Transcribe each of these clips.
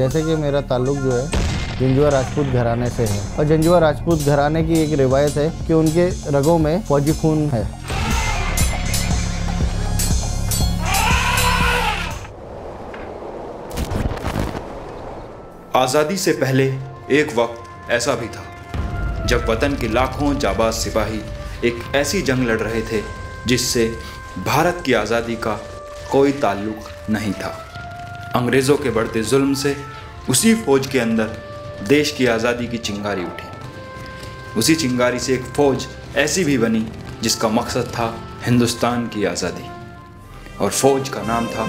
जैसे कि मेरा ताल्लुक जो है, जंजुआ राजपूत घराने से है। और जंजुआ राजपूत घराने की एक रिवायत है कि उनके रगों में फौजी खून है। आज़ादी से पहले एक वक्त ऐसा भी था, जब वतन के लाखों जाबाज सिपाही एक ऐसी जंग लड़ रहे थे, जिससे भारत की आज़ादी का कोई ताल्लुक नहीं था। अंग्रेज़ों के बढ़ते जुल्म से उसी फौज के अंदर देश की आज़ादी की चिंगारी उठी। उसी चिंगारी से एक फौज ऐसी भी बनी जिसका मकसद था हिंदुस्तान की आज़ादी। और फौज का नाम था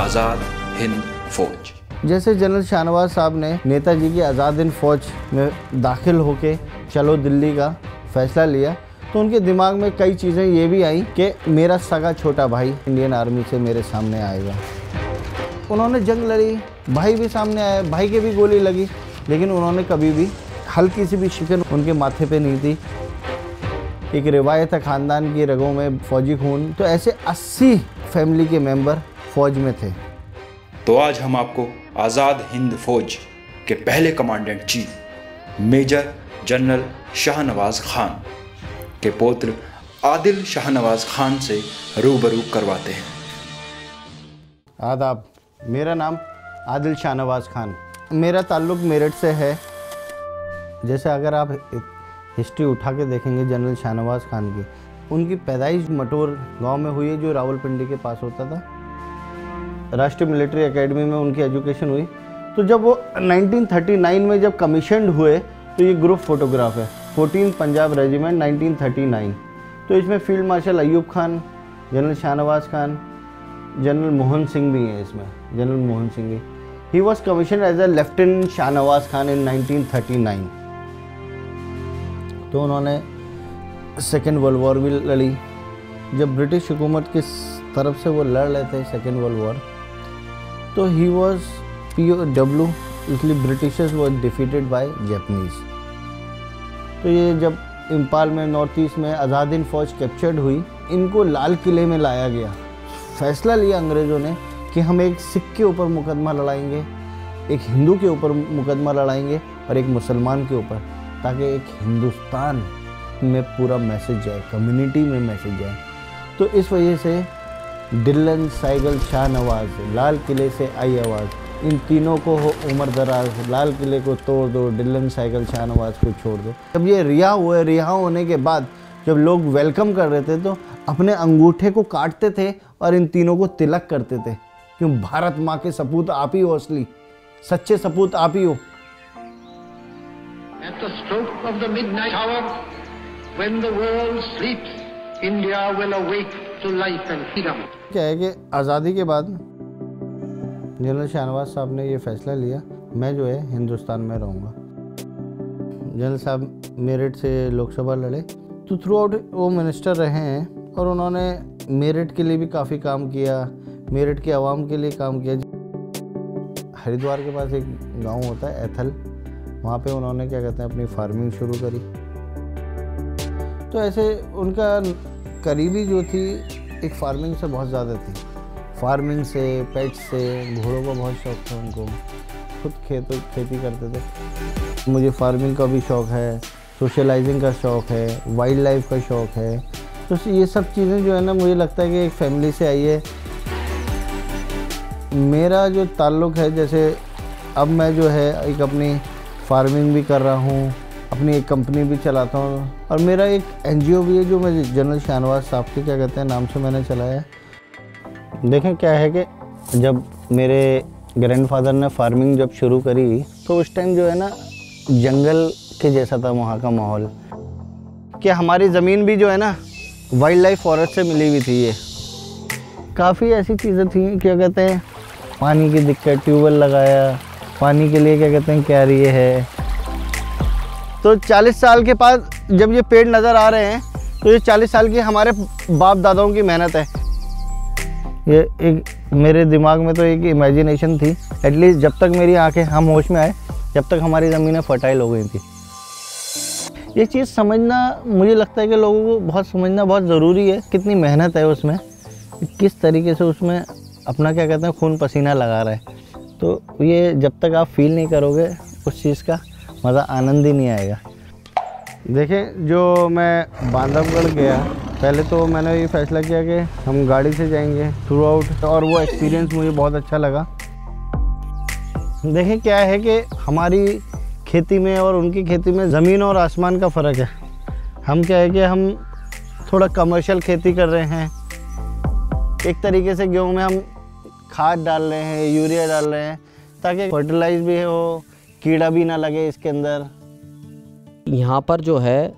आज़ाद हिंद फौज। जैसे जनरल शाहनवाज साहब ने नेताजी की आज़ाद हिंद फौज में दाखिल होके, चलो दिल्ली का फैसला लिया तो उनके दिमाग में कई चीज़ें ये भी आई कि मेरा सगा छोटा भाई इंडियन आर्मी से मेरे सामने आएगा। उन्होंने जंग लड़ी। भाई भी सामने आया भाई के भी गोली लगी लेकिन उन्होंने कभी भी हल्की सी भी शिकन उनके माथे पे नहीं थी एक रिवायत है ख़ानदान की रगों में फौजी खून। तो ऐसे 80 फैमिली के मेंबर फौज में थे। तो आज हम आपको आज़ाद हिंद फौज के पहले commandant chief major general Shahnawaz Khan के पुत्र आदिल शाहनवाज खान से रूबरू करवाते हैं। आदाब। मेरा नाम आदिल शाहनवाज खान। मेरा ताल्लुक मेरठ से है। जैसे अगर आप हिस्ट्री उठा के देखेंगे जनरल शाहनवाज खान की, उनकी पैदाइश मटोर गाँव में हुई है, जो रावलपिंडी के पास होता था। राष्ट्रीय मिलिट्री एकेडमी में उनकी एजुकेशन हुई। तो जब वो 1939 में जब कमीशन हुए तो ये ग्रुप फोटोग्राफ है। 14 पंजाब रेजिमेंट 1939 तो इसमें field marshal Ayub Khan, general Shahnawaz Khan, general Mohan Singh भी हैं इसमें। General Mohan Singh he was commission as a lieutenant Shahnawaz Khan in 1939 तो उन्होंने सेकेंड वर्ल्ड वॉर भी लड़ी जब ब्रिटिश हुकूमत की तरफ़ से वो लड़ रहे थे सेकेंड वर्ल्ड वॉर तो he was P O W इसलिए Britishers was defeated by Japanese तो ये जब इम्पाल में नॉर्थ ईस्ट में आज़ाद हिंद फौज कैप्चर्ड हुई, इनको लाल किले में लाया गया। फैसला लिया अंग्रेज़ों ने कि हम एक सिख के ऊपर मुकदमा लड़ाएँगे, एक हिंदू के ऊपर मुकदमा लड़ाएँगे और एक मुसलमान के ऊपर, ताकि एक हिंदुस्तान में पूरा मैसेज जाए कम्युनिटी में मैसेज जाए। तो इस वजह से डिल्लन साइगल शाह नवाज़ लाल किले से आई आवाज़, इन तीनों को हो उमर दराज, लाल किले को तोड़ दो डिल्लन साइकिल शाह नवाज़ को छोड़ दो। जब ये रिहा हुए, रिहा होने के बाद जब लोग वेलकम कर रहे थे तो अपने अंगूठे को काटते थे और इन तीनों को तिलक करते थे। क्यों भारत माँ के सपूत आप ही हो असली? सच्चे सपूत आप ही हो। At the stroke of the midnight hour, when the world sleeps, India will awake to life and freedom. क्या है कि आज़ादी के बाद जनरल शाहनवाज साहब ने ये फैसला लिया मैं जो है हिंदुस्तान में रहूँगा। जनरल साहब मेरठ से लोकसभा लड़े। तो थ्रू आउट वो मिनिस्टर रहे हैं और उन्होंने मेरठ के लिए भी काफ़ी काम किया मेरठ के आवाम के लिए काम किया हरिद्वार के पास एक गाँव होता है, एथल। वहाँ पे उन्होंने क्या कहते हैं, अपनी फ़ार्मिंग शुरू करी। तो ऐसे उनका करीबी जो थी, एक फ़ार्मिंग से बहुत ज़्यादा थी। फ़ार्मिंग से पेट से, घोड़ों का बहुत शौक था उनको। खुद खेत, खेती करते थे। मुझे फ़ार्मिंग का भी शौक है सोशलाइजिंग का शौक है वाइल्ड लाइफ का शौक है। तो ये सब चीज़ें जो है ना, मुझे लगता है कि एक फैमिली से आई है। मेरा जो ताल्लुक़ है, जैसे अब मैं जो है एक अपनी फ़ार्मिंग भी कर रहा हूँ, अपनी एक कंपनी भी चलाता हूँ और मेरा एक एनजीओ भी है जो मैं जनरल शाहनवाज साहब के, क्या कहते हैं, नाम से मैंने चलाया है। देखें क्या है कि जब मेरे ग्रैंडफादर ने फ़ार्मिंग जब शुरू करी तो उस टाइम जो है ना, जंगल के जैसा था वहाँ का माहौल। कि हमारी ज़मीन भी जो है ना वाइल्ड लाइफ फॉरेस्ट से मिली हुई थी ये। काफ़ी ऐसी चीज़ें थी, क्या कहते हैं पानी की दिक्कत, ट्यूबवेल लगाया। पानी के लिए क्या कहते हैं ये है। तो 40 साल के बाद जब ये पेड़ नज़र आ रहे हैं तो ये 40 साल की हमारे बाप दादाओं की मेहनत है। ये एक, मेरे दिमाग में तो एक इमेजिनेशन थी। एटलीस्ट जब तक मेरी आँखें हम होश में आए, जब तक हमारी ज़मीनें फर्टाइल हो गई थी। ये चीज़ समझना, मुझे लगता है कि लोगों को बहुत समझना बहुत ज़रूरी है, कितनी मेहनत है उसमें, किस तरीके से उसमें अपना क्या कहते हैं, खून पसीना लगा रहा है। तो ये जब तक आप फील नहीं करोगे उस चीज़ का, मज़ा आनंद ही नहीं आएगा। देखें, जो मैं बांधवगढ़ गया, पहले तो मैंने ये फैसला किया कि हम गाड़ी से जाएँगे थ्रू आउट और वो एक्सपीरियंस मुझे बहुत अच्छा लगा। देखें, क्या है कि हमारी खेती में और उनकी खेती में ज़मीन और आसमान का फ़र्क है। हम क्या है कि हम थोड़ा कमर्शियल खेती कर रहे हैं। एक तरीके से गेहूँ में हम खाद डाल रहे हैं, यूरिया डाल रहे हैं, ताकि फर्टिलाइज भी हो, कीड़ा भी ना लगे इसके अंदर। यहाँ पर जो है,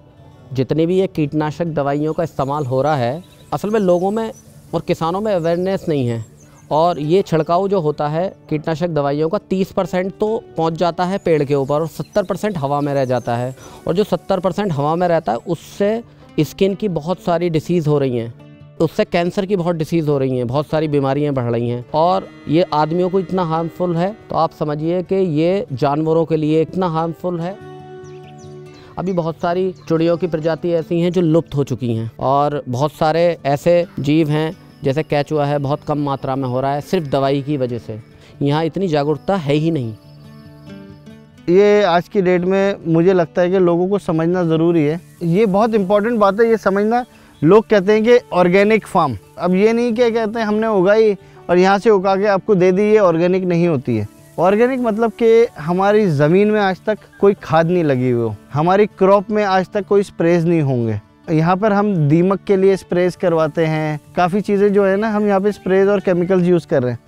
जितनी भी ये कीटनाशक दवाइयों का इस्तेमाल हो रहा है, असल में लोगों में और किसानों में अवेयरनेस नहीं है। और ये छिड़काव जो होता है, कीटनाशक दवाइयों का 30 परसेंट तो पहुँच जाता है पेड़ के ऊपर और 70 परसेंट हवा में रह जाता है। और जो 70 परसेंट हवा में रहता है, उससे स्किन की बहुत सारी डिसीज़ हो रही हैं। उससे कैंसर की बहुत डिसीज़ हो रही हैं, बहुत सारी बीमारियाँ बढ़ रही हैं। और ये आदमियों को इतना हार्मफुल है तो आप समझिए कि ये जानवरों के लिए इतना हार्मफुल है। अभी बहुत सारी चिड़ियों की प्रजाति ऐसी हैं जो लुप्त हो चुकी हैं और बहुत सारे ऐसे जीव हैं, जैसे कैचुआ है, बहुत कम मात्रा में हो रहा है, सिर्फ़ दवाई की वजह से। यहाँ इतनी जागरूकता है ही नहीं। ये आज की डेट में मुझे लगता है कि लोगों को समझना ज़रूरी है। ये बहुत इंपॉर्टेंट बात है, ये समझना लोग कहते हैं कि ऑर्गेनिक फार्म। अब ये नहीं क्या कहते हैं हमने उगाई और यहाँ से उगा के आपको दे दी, ये ऑर्गेनिक नहीं होती है। ऑर्गेनिक मतलब कि हमारी ज़मीन में आज तक कोई खाद नहीं लगी हुई हो। हमारी क्रॉप में आज तक कोई स्प्रेज नहीं होंगे। यहाँ पर हम दीमक के लिए स्प्रेज करवाते हैं। काफ़ी चीज़ें जो है ना, हम यहाँ पे स्प्रेज और केमिकल्स यूज़ कर रहे हैं।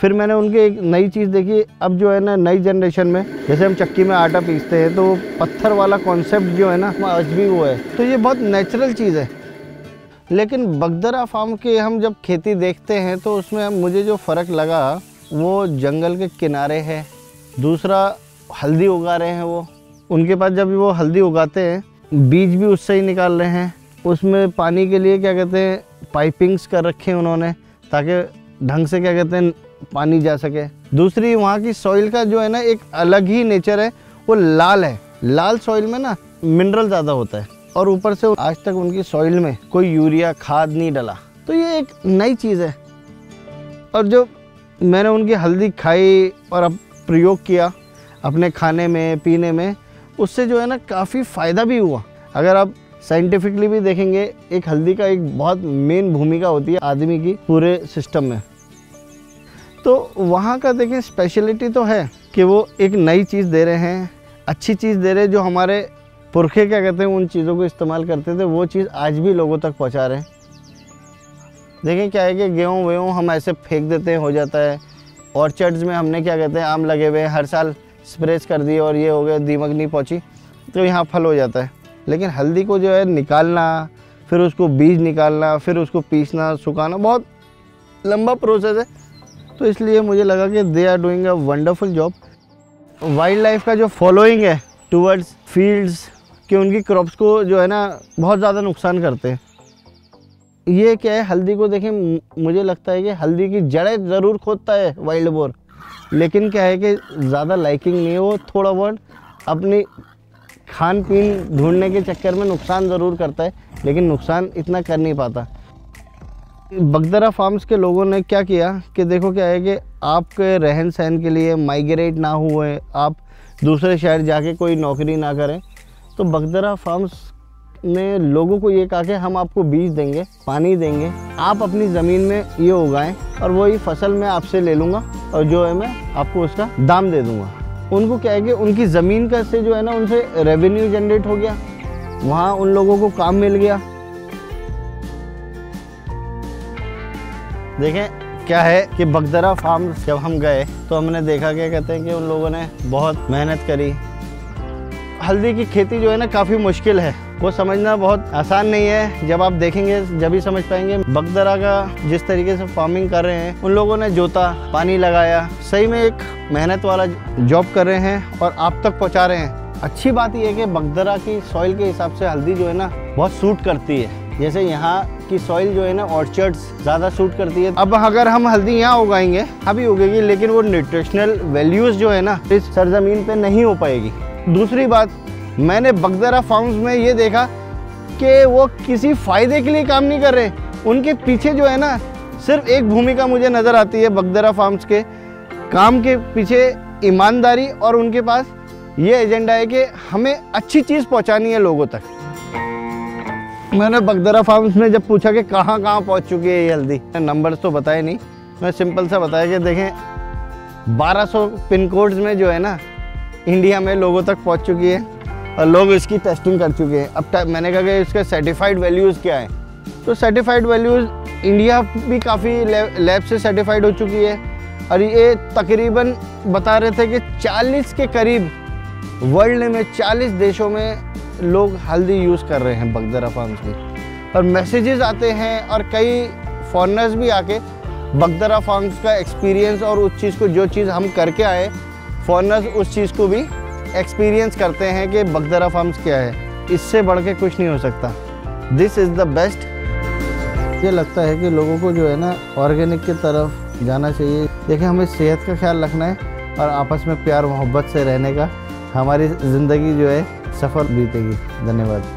फिर मैंने उनकी एक नई चीज़ देखी, अब जो है ना, नई जनरेशन में, जैसे हम चक्की में आटा पीसते हैं तो पत्थर वाला कॉन्सेप्ट जो है ना आज भी वो है। तो ये बहुत नेचुरल चीज़ है। लेकिन बगदरा फार्म की हम जब खेती देखते हैं तो उसमें मुझे जो फ़र्क लगा, वो जंगल के किनारे है। दूसरा, हल्दी उगा रहे हैं वो। उनके पास जब वो हल्दी उगाते हैं, बीज भी उससे ही निकाल रहे हैं। उसमें पानी के लिए क्या कहते हैं पाइपिंग्स कर रखे हैं उन्होंने, ताकि ढंग से क्या कहते हैं पानी जा सके। दूसरी, वहाँ की सॉइल का जो है ना, एक अलग ही नेचर है, वो लाल है। लाल सॉइल में ना मिनरल ज़्यादा होता है। और ऊपर से आज तक उनकी सॉइल में कोई यूरिया खाद नहीं डला। तो ये एक नई चीज़ है। और जो मैंने उनकी हल्दी खाई और अब प्रयोग किया, अपने खाने में, पीने में, उससे जो है ना, काफ़ी फ़ायदा भी हुआ। अगर आप साइंटिफिकली भी देखेंगे, एक हल्दी का एक बहुत मेन भूमिका होती है आदमी की पूरे सिस्टम में। तो वहाँ का देखें स्पेशलिटी तो है कि वो एक नई चीज़ दे रहे हैं, अच्छी चीज़ दे रहे हैं, जो हमारे पुरखे क्या कहते हैं, उन चीज़ों को इस्तेमाल करते थे, वो चीज़ आज भी लोगों तक पहुँचा रहे हैं। देखें क्या है कि गेहूँ वेहूँ हम ऐसे फेंक देते हैं, हो जाता है। ऑर्चर्ड्स में हमने क्या कहते हैं, आम लगे हुए हैं, हर साल स्प्रेस कर दिए और ये हो गया दीमक नहीं पहुँची तो यहाँ फल हो जाता है। लेकिन हल्दी को जो है निकालना, फिर उसको बीज निकालना, फिर उसको पीसना, सुखाना, बहुत लंबा प्रोसेस है। तो इसलिए मुझे लगा कि they are doing a wonderful job wildlife का जो फॉलोइंग है टूवर्ड्स फील्ड्स कि उनकी क्रॉप्स को जो है ना बहुत ज़्यादा नुकसान करते हैं। ये क्या है? हल्दी को देखें मुझे लगता है कि हल्दी की जड़ें ज़रूर खोदता है वाइल्ड बोर लेकिन क्या है कि ज़्यादा लाइकिंग नहीं है वो, थोड़ा बहुत अपनी खान पीन ढूँढने के चक्कर में नुकसान ज़रूर करता है, लेकिन नुकसान इतना कर नहीं पाता। बगदरा फार्म्स के लोगों ने क्या किया कि देखो क्या है कि आपके रहन सहन के लिए माइग्रेट ना हुए, आप दूसरे शहर जाके कोई नौकरी ना करें। तो बगदरा फार्म्स ने लोगों को ये कहा कि हम आपको बीज देंगे, पानी देंगे, आप अपनी ज़मीन में ये उगाएँ और वही फ़सल मैं आपसे ले लूँगा और जो है मैं आपको उसका दाम दे दूँगा। उनको क्या है कि उनकी ज़मीन का से जो है ना उनसे रेवेन्यू जनरेट हो गया। वहाँ उन लोगों को काम मिल गया। देखें, क्या है कि बगदरा फार्म जब हम गए तो हमने देखा क्या कहते हैं कि उन लोगों ने बहुत मेहनत करी। हल्दी की खेती जो है ना, काफ़ी मुश्किल है। वो समझना बहुत आसान नहीं है। जब आप देखेंगे, जब ही समझ पाएँगे, बगदरा का जिस तरीके से फ़ार्मिंग कर रहे हैं, उन लोगों ने जोता, पानी लगाया। सही में एक मेहनत वाला जॉब कर रहे हैं और आप तक पहुँचा रहे हैं। अच्छी बात यह है कि बगदरा की सॉइल के हिसाब से हल्दी जो है ना, बहुत सूट करती है। जैसे यहाँ की सॉइल जो है ना ऑर्चर्ड्स ज़्यादा सूट करती है। अब अगर हम हल्दी यहाँ उगाएँगे अभी उगेगी, लेकिन वो न्यूट्रिशनल वैल्यूज़ जो है ना, इस सरजमीन पे नहीं हो पाएगी। दूसरी बात, मैंने बगदरा फार्म्स में ये देखा कि वो किसी फ़ायदे के लिए काम नहीं कर रहे। उनके पीछे जो है ना, सिर्फ़ एक भूमिका मुझे नज़र आती है बगदरा फार्म्स के। काम के पीछे ईमानदारी और उनके पास ये एजेंडा है कि हमें अच्छी चीज़ पहुंचानी है लोगों तक। मैंने बगदरा फार्म्स में जब पूछा कि कहाँ कहाँ पहुँच चुकी है ये हल्दी नंबर तो बताए नहीं। मैं सिंपल सा बताया कि देखें 1200 पिन कोड्स में जो है ना इंडिया में लोगों तक पहुँच चुकी है और लोग इसकी टेस्टिंग कर चुके हैं। अब मैंने कहा कि इसके सर्टिफाइड वैल्यूज़ क्या हैं? तो सर्टिफाइड वैल्यूज़ इंडिया भी काफ़ी लैब से सर्टिफाइड हो चुकी है और ये तकरीबन बता रहे थे कि 40 के करीब वर्ल्ड में 40 देशों में लोग हल्दी यूज़ कर रहे हैं बगदरा फार्म्स की और मैसेजेस आते हैं और कई फॉरनर्स भी आके बगदरा फार्म्स का एक्सपीरियंस और उस चीज़ को, जो चीज़ हम करके आए फॉरनर्स उस चीज़ को भी एक्सपीरियंस करते हैं कि बगदरा फार्म्स क्या है। इससे बढ़ के कुछ नहीं हो सकता। दिस इज़ द बेस्ट ये लगता है कि लोगों को जो है ना ऑर्गेनिक की तरफ़ जाना चाहिए। देखिए, हमें सेहत का ख्याल रखना है और आपस में प्यार मोहब्बत से रहने का, हमारी ज़िंदगी जो है सफ़र बीतेगी धन्यवाद।